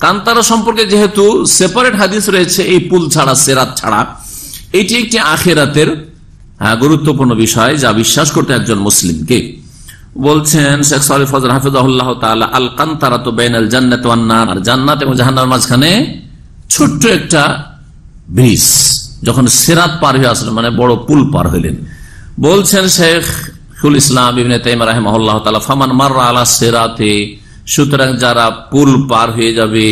কান্তারা সম্পর্কে যেহেতু সেপারেট হাদিস রয়েছে এই পুল ছাড়া সেরাত ছাড়া এটি একটি আখেরাতের হ্যাঁ, গুরুত্বপূর্ণ বিষয় যা বিশ্বাস করতে একজন মুসলিমকে। বলছেন শেখ সালিফ হাফিজাহুল্লাহ তাআলা আল কান্তারা তো বেন জান্নাত ওয়ান আর জান্নাত এবং জাহান্নামের মাঝখানে ছোট্ট একটা ব্রিজ যখন সেরাত পার হয়ে আসলেন মানে বড় পুল পার হইলেন। বলছেন শেখ ফুল ইসলাম ইবনে তাইম রাহিমাহুল্লাহ তাআলা ফামান মাররা আলা সেরাতে সুতরাং যারা পুল পার হয়ে যাবে,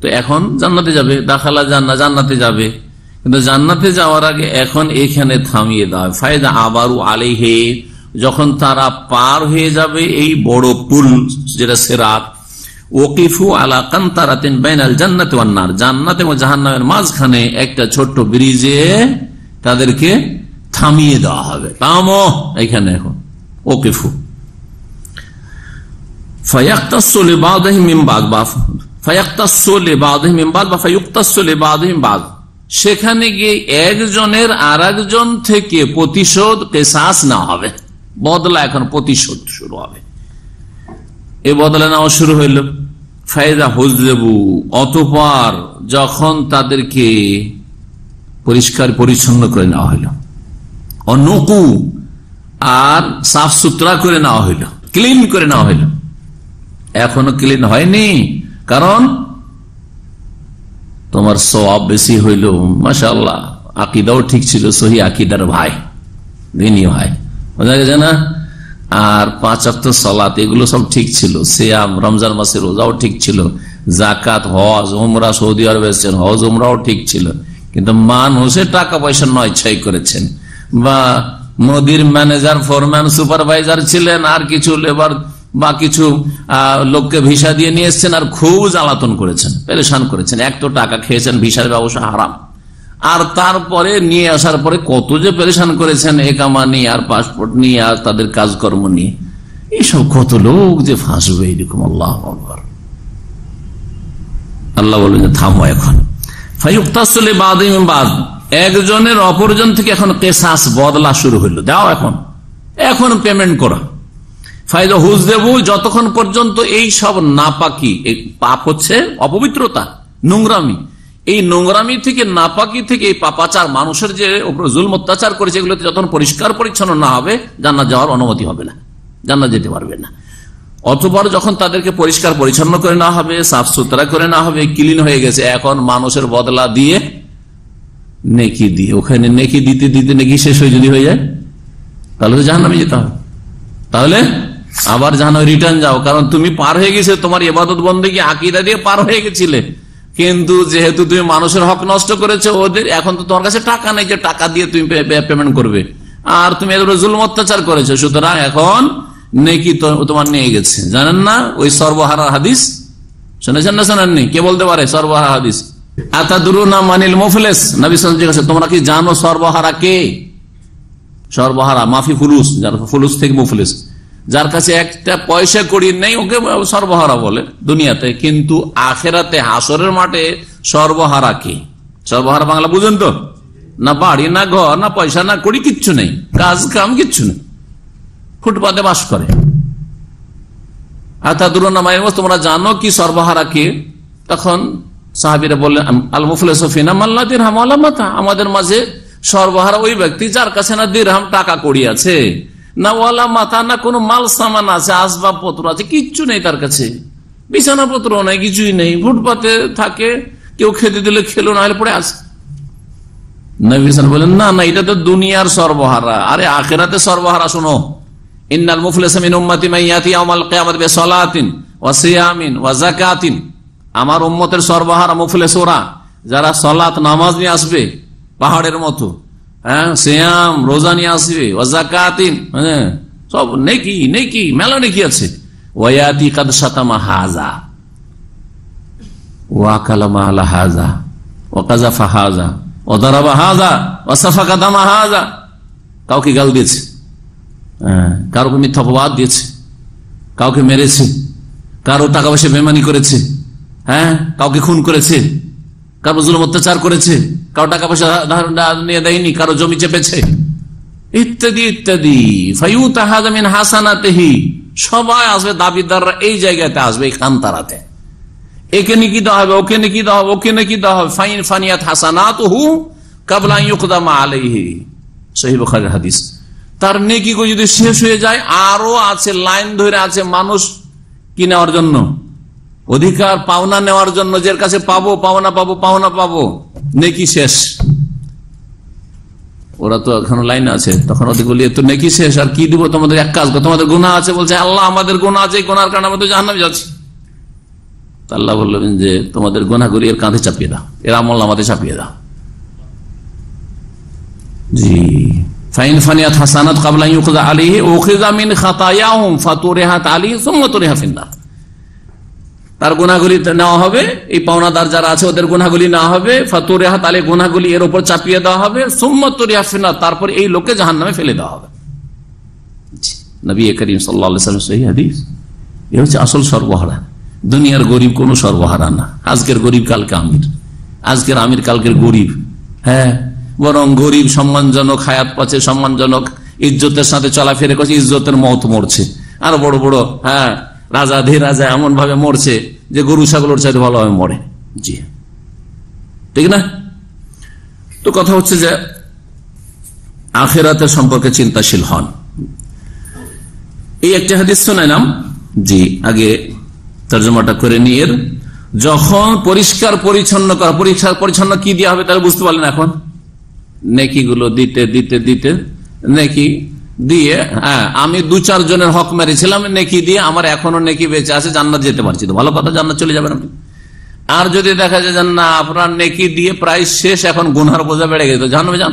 তো এখন জান্নাতে যাবে, দাখালা জান্না জান্নাতে যাবে। কিন্তু জান্নাতে যাওয়ার আগে এখন এখানে থামিয়ে দেওয়া। ফায়দা আবারও আলেহে যখন তারা পার হয়ে যাবে এই বড় পুল, যেটা সেরাত, ওকিফু আলা কান্তারাতিন বাইনাল জান্নাতে ওয়ান্নার জান্নাত এবং জাহান্নামের মাঝখানে একটা ছোট্ট ব্রিজে তাদেরকে থামিয়ে দেওয়া হবে। তামো এখানে এখন, ওকিফু। সেখানে গিয়ে একজনের আর একজন থেকে প্রতিশোধ কেসাস না হবে। বদলা এখন প্রতিশোধ শুরু হবে। এ বদলা নেওয়া শুরু হইল। ফায়দা হুজলেবু অতপর যখন তাদেরকে পরিষ্কার পরিচ্ছন্ন করে নেওয়া হইল। অনকু আর সাফ সুতরা করে নেওয়া হইল। ক্লিন করে নেওয়া হইল। এখনও ক্লিন হয়নি। কারণ তোমার সব বেশি হইল। মাসাল্লাহ আকিদাও ঠিক ছিল, সহি আকিদার ভাই দিনী ভাই। বোঝা গেছে না? আর পাঁচ অক্ট সলাত, এগুলো সব ঠিক ছিল। সিয়াম, রমজান মাসের রোজাও ঠিক ছিল। জাকাত হজ, উমরা, সৌদি আরব এসেছেন, হজ, উমরাও ঠিক ছিল। কিন্তু মানুষের টাকা পয়সা নয় ছয় করেছেন। বা মোদির ম্যানেজার, ফোরম্যান, সুপারভাইজার ছিলেন, আর কিছু লেবার বা কিছু লোককে ভিসা দিয়ে নিয়ে এসছেন আর খুব জ্বালাতন করেছেন, পেরেশান করেছেন। এক তো টাকা খেয়েছেন, ভিসার ব্যবসা হারাম। আর তারপরে নিয়ে আসার পরে কত যে পেরেশান করেছেন একামা নিয়ে, আর পাসপোর্ট নিয়ে, আর তাদের কাজকর্ম নিয়ে। এইসব কত লোক যে ফাঁসবে এরকম, আল্লাহ আল্লাহ বলবেন যে থামো এখন। ফাইউক্তাসলে বাদ বাদ, একজনের অপরজন থেকে এখন কেসাস বদলা শুরু হইল। দাও এখন। এখন পেমেন্ট করা। ফায়দা হুজ দেব যতক্ষণ পর্যন্ত এই সব নাপাকি পাপ হচ্ছে অপবিত্রতা, নোংরামি। এই নোংরামি থেকে, নাপাকি থেকে এই পাপাচার মানুষের যে জুল অত্যাচার করেছে, এগুলোতে যতক্ষণ পরিষ্কার পরিচ্ছন্ন না হবে, জান্নাত যাওয়ার অনুমতি হবে না। জান্নাত যেতে পারবে না। অতবার যখন তাদেরকে পরিষ্কার পরিচ্ছন্ন করে না হবে, সাফ সুতরা করে না হবে, ক্লিন হয়ে গেছে, এখন মানুষের বদলা দিয়ে নেকি দিয়ে, ওখানে নেকি দিতে দিতে নেকি শেষ হয়ে যদি হয়ে যায়, তাহলে তো জাহান্নামে যেতে হবে। তাহলে আবার জানো রিটার্ন যাও, কারণ তুমি পার হয়ে গেছে, তোমার এবাদত বন্ধে কি আকিদা দিয়ে পার হয়ে গেছিলে। কিন্তু যেহেতু তুমি মানুষের হক নষ্ট করেছ, ওদের এখন তো তোমার কাছে টাকা নেই যে টাকা দিয়ে তুমি পেমেন্ট করবে। আর তুমি এগুলো জুলম অত্যাচার করেছ, সুতরাং এখন নেকি তোমার নিয়ে গেছে। জানেন না? ওই সর্বহারা হাদিস? শুনেছেন না শোনেননি? কে বলতে পারে সর্বহারা হাদিস? জানো সর্বহারা কে? সর্বহারা, মাফি ফুলুস, যার ফুলুস থেকে মুফলেস। যার কাছে একটা পয়সা করি নেই, ওকে সর্বহারা বলে দুনিয়াতে। কিন্তু আখেরাতে হাসরের মাঠে সর্বহারা কে? সর্বহারা বাংলা বুঝেন তো? না বাড়ি, না ঘর, না পয়সা, না করি কিচ্ছু নেই। কাজ, কাম কিচ্ছু নেই। ফুটপাতে বাস করে। আর তা দুরনামায় তোমরা জানো কি সর্বহারা কে? তখন সাহাবিরা বললেন আল মুফলে সফিনা মাল্লা দিরহাম মাথা আমাদের মাঝে সর্বহারা ওই ব্যক্তি যার কাছে না দিরহাম টাকা করি আছে। না ওয়ালা মাথা, না কোনো মাল সামান আছে, আসবাবপত্র আছে, কিচ্ছু নেই তার কাছে। বিছানা পত্র নেই, কিছুই নেই, ফুটপাতে থাকে, কেউ খেতে দিলে খেলো, না হলে পড়ে আছে বলেন, না না, এটা তো দুনিয়ার সর্বহারা। আরে, আখেরাতে সর্বহারা, শোনো। ইন্নাল মুফলিসামিন উম্মতি মাইয়াতি আমাল কিয়ামত বিসালাতিন ওয়া সিয়ামিন ওয়া যাকাতিন। আমার উম্মতের সর্বহারা মুফলিস ওরা, যারা সালাত নামাজ নিয়ে আসবে পাহাড়ের মতো। হ্যাঁ শ্যাম রোজা নিয়ে আসবে হ্যাঁ সব নেকি নেকি, মেলা নেকি আছে। ওয়াতি হাজা। হাজা হাজা ওদারাবা হাজা হাজা। কাউকে গাল দিয়েছে হ্যাঁ কারোকে মিথ্যা দিয়েছে, কাউকে মেরেছে, কারও টাকা পয়সা বেমানি করেছে হ্যাঁ কাউকে খুন করেছে, কারও জুলম অত্যাচার করেছে কারও টাকা পয়সা নিয়ে দেয়নি, কারও জমি চেপেছে। ইত্যাদি ইত্যাদি। ফাইউতাহামিন হাসানাতেহি। সবাই আসবে, দাবিদাররা এই জায়গাতে আসবে, এই কান্তারাতে একে নাকি দেওয়া হবে, ওকে নাকি দেওয়া হবে, ওকে নাকি দেওয়া হবে। ফাইন ফানিয়াত হাসানাত হু কাবলা ইউকদামা আলাইহি। সহি বুখারীর হাদিস। তার নেকি যদি শেষ হয়ে যায়, আরও আছে, লাইন ধরে আছে মানুষ কি নেওয়ার জন্য? অধিকার, পাওনা নেওয়ার জন্য যার কাছে পাবো, পাওনা পাবো পাওনা পাবো। নেকি শেষ। ওরা তো এখনও লাইন আছে, তখন ওদের বলি তো নেকি শেষ, আর কি দিব তোমাদের? এক কাজ তোমাদের গুণা আছে বলছে, আল্লাহ আমাদের গোনা আছে গুনার কারণে আমাদের জাহান্নামে যাচ্ছি। আল্লাহ বললেন যে, তোমাদের গোনাগুলি এর কাঁধে চাপিয়ে দাও, এর আমল আমাদের চাপিয়ে দাও। জি। ফাইন ফানিয়াত হাসানাত কাবলা সুম্মা তুরিহা ফিন্নার তার গুনাহগুলি নেওয়া হবে, এই পাওনাদার যারা আছে ওদের গুনাহগুলি নেওয়া হবে ফাতুরিহা তালে গুনাহগুলি এর উপর চাপিয়ে দেওয়া হবে, সুম্মা তুরিহা তারপর এই লোককে জাহান্নামে ফেলে দেওয়া হবে। আসল দুনিয়ার গরিব কোনো সর্বহারা না। আজকের গরিব কালকে আমির। আজকের আমির কালকের গরিব। হ্যাঁ বরং গরিব, সম্মানজনক, হায়াত পাচ্ছে ইজ্জতের সাথে চলাফেরা করছে, ইজ্জতের মত মরছে। আর বড় বড় হ্যাঁ রাজা ধীর রাজা এমন ভাবে মরছে যে গরু ছাগলের চাইতে ভালোভাবে মরে। জি। ঠিক না? তো কথা হচ্ছে যে আখেরাতের সম্পর্কে চিন্তাশীল হন। এই একটা হাদিস শোনাইলাম জি। আগে তর্জমাটা করে নিয়ে এর। যখন পরিষ্কার পরিচ্ছন্ন করা পরিষ্কার পরিচ্ছন্ন কি দেওয়া হবে তাহলে বুঝতে পারলেন এখন? নেকি গুলো দিতে দিতে দিতে নেকি দিয়ে হ্যাঁ আমি দু চার জনের হক মেরেছিলাম, নেকি দিয়ে আমার এখনও নেকি বেঁচে আছে, জান্নাত যেতে পারছি তো ভালো কথা, জান্নাত চলে যাবেন আপনি। আর যদি দেখা যায় না, আপনার নেকি দিয়ে প্রায় শেষ এখন গুনহার বোঝা বেড়ে গেছে, জানবে, জান?